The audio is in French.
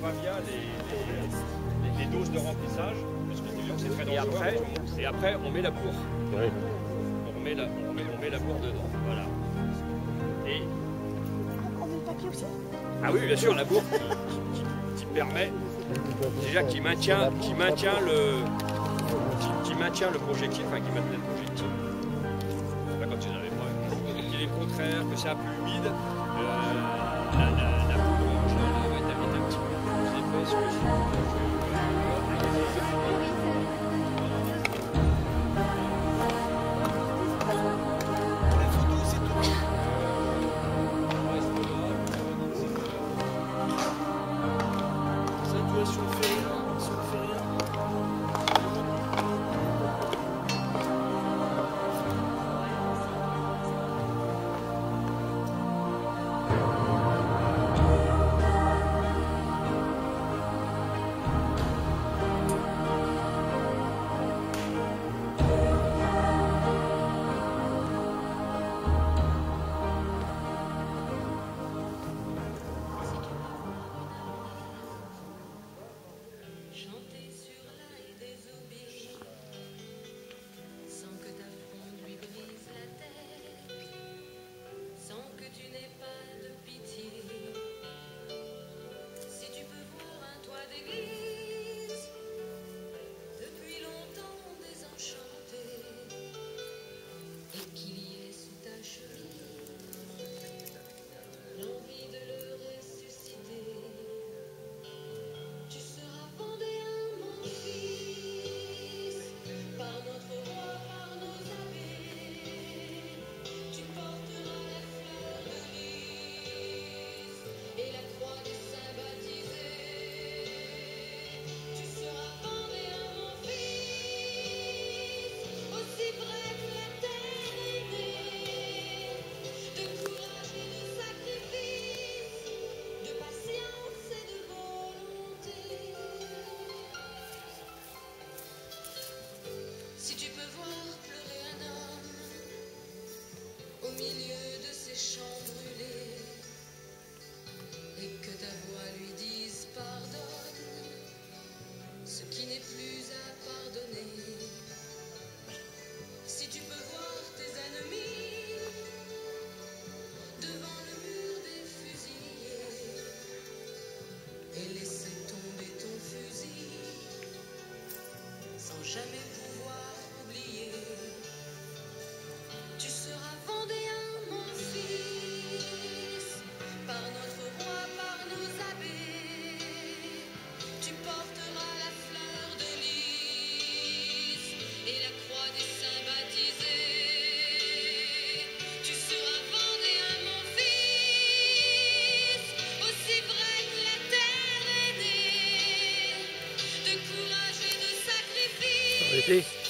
gravia les, les- les doses de remplissage, parce que c'est très dangereux. Et après, et après, on met la bourre. On met la, on met, on met la bourre dedans. Voilà. Et, On met le papier aussi? Ah oui, bien sûr, la bourre qui, qui- qui permet déjà qui maintient, qui maintient le, qui, qui maintient le projectile, enfin qui maintient le projectile. Là, quand il n'avait pas, qu'il est contraire, que c'est un peu humide, euh, la, la, Christmas. Milieu de ses champs brûlés et que ta voix lui See?